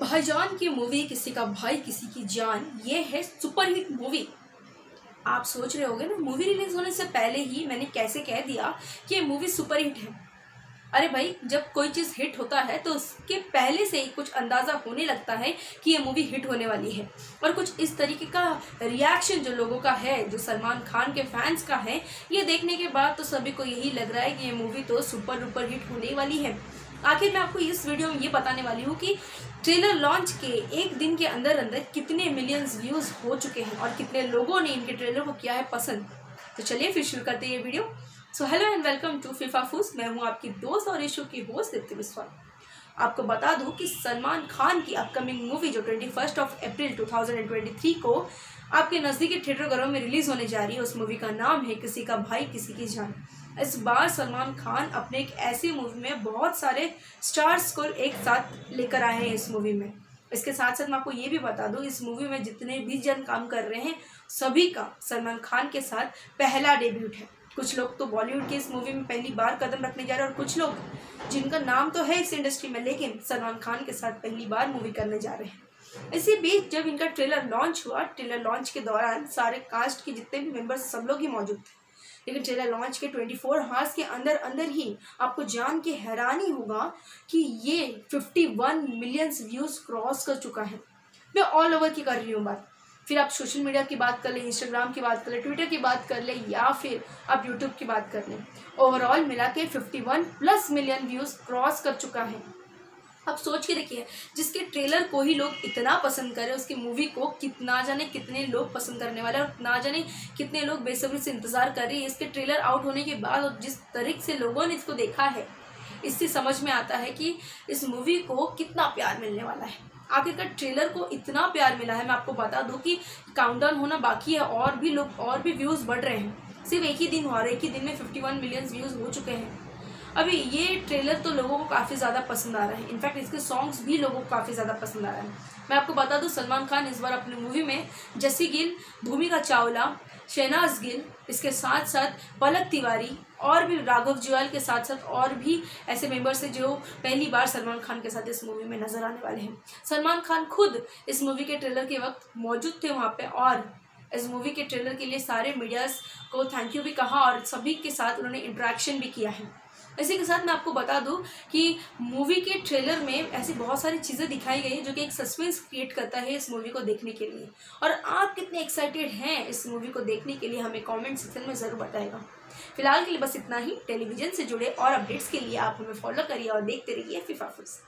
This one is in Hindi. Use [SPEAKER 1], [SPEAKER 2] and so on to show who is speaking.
[SPEAKER 1] भाईजान की मूवी, किसी का भाई, किसी की जान, ये है सुपरहिट मूवी। आप सोच रहे होगे ना, मूवी रिलीज़ होने से पहले ही मैंने कैसे कह दिया कि ये मूवी सुपरहिट है। अरे भाई, जब कोई चीज़ हिट होता है तो उसके पहले से ही कुछ अंदाज़ा होने लगता है कि ये मूवी हिट होने वाली है। और कुछ इस तरीके का रिएक्शन जो लोगों का है, जो सलमान खान के फैंस का है, ये देखने के बाद तो सभी को यही लग रहा है कि ये मूवी तो सुपर डुपर हिट होने वाली है। आखिर मैं आपको इस वीडियो में ये बताने वाली हूँ कि ट्रेलर लॉन्च के एक दिन के अंदर अंदर कितने मिलियंस व्यूज़ हो चुके हैं और कितने लोगों ने इनके ट्रेलर को किया है पसंद। तो चलिए फिर शुरू करते हैं ये video. So hello and welcome to FIFA फूस मैं हूँ आपकी दोस्त और इशू की होस्ट दीप्ति बिस्वाल। आपको बता दूँ कि सलमान खान की अपकमिंग मूवी जो twenty of April two thousand and twenty three को आपके नज़दीकी थिएटर घरों में रिलीज़ होने जा रही है। उस मूवी का नाम है किसी का भाई, किसी की जान। इस बार सलमान खान अपने एक ऐसी मूवी में बहुत सारे स्टार्स को एक साथ लेकर आए हैं इस मूवी में। इसके साथ साथ मैं आपको ये भी बता दूँ, इस मूवी में जितने भी जन काम कर रहे हैं, सभी का सलमान खान के साथ पहला डेब्यूट है। कुछ लोग तो बॉलीवुड की इस मूवी में पहली बार कदम रखने जा रहे हैं और कुछ लोग, जिनका नाम तो है इस इंडस्ट्री में, लेकिन सलमान खान के साथ पहली बार मूवी करने जा रहे हैं। इसी बीच जब इनका ट्रेलर लॉन्च हुआ, ट्रेलर लॉन्च के दौरान सारे कास्ट के जितने भी मेंबर्स सब लोग ही मौजूद थे। लेकिन ट्रेलर लॉन्च के 24 फोर हार्स के अंदर अंदर ही आपको जान के हैरानी होगा कि ये 51 मिलियंस व्यूज़ क्रॉस कर चुका है। मैं ऑल ओवर की कर रही हूँ बात। फिर आप सोशल मीडिया की बात कर लें इंस्टाग्राम की बात कर लें ट्विटर की बात कर लें, या फिर आप यूट्यूब की बात कर लें ओवरऑल मिला के fifty plus million views cross कर चुका है। आप सोच के देखिए, जिसके ट्रेलर को ही लोग इतना पसंद करें उसकी मूवी को कितना जाने कितने लोग पसंद करने वाले और ना जाने कितने लोग बेसब्री से इंतज़ार कर रहे हैं। इसके ट्रेलर आउट होने के बाद और जिस तरीके से लोगों ने इसको देखा है, इससे समझ में आता है कि इस मूवी को कितना प्यार मिलने वाला है। आखिरकार ट्रेलर को इतना प्यार मिला है, मैं आपको बता दूँ कि काउंटडाउन होना बाकी है और भी लोग, और भी व्यूज़ बढ़ रहे हैं। सिर्फ़ एक ही दिन हुआ एक ही दिन में फिफ्टी वन मिलियन व्यूज़ हो चुके हैं। अभी ये ट्रेलर तो लोगों को काफ़ी ज़्यादा पसंद आ रहा है। इनफैक्ट इसके सॉन्ग्स भी लोगों को काफ़ी ज़्यादा पसंद आ रहा है। मैं आपको बता दूँ, सलमान खान इस बार अपनी मूवी में जसी गिल भूमिका चावला, शहनाज गिल, इसके साथ साथ पलक तिवारी और भी राघव जुआल के साथ साथ और भी ऐसे मेंबर्स हैं जो पहली बार सलमान खान के साथ इस मूवी में नज़र आने वाले हैं। सलमान खान खुद इस मूवी के ट्रेलर के वक्त मौजूद थे वहाँ पे और इस मूवी के ट्रेलर के लिए सारे मीडियाज़ को थैंक यू भी कहा और सभी के साथ उन्होंने इंट्रैक्शन भी किया है। इसी के साथ मैं आपको बता दूँ कि मूवी के ट्रेलर में ऐसी बहुत सारी चीज़ें दिखाई गई जो कि एक सस्पेंस क्रिएट करता है इस मूवी को देखने के लिए। और आप कितने एक्साइटेड हैं इस मूवी को देखने के लिए हमें कमेंट सेक्शन में ज़रूर बताएगा। फ़िलहाल के लिए बस इतना ही। टेलीविज़न से जुड़े और अपडेट्स के लिए आप हमें फॉलो करिए और देखते रहिए फिफा फुस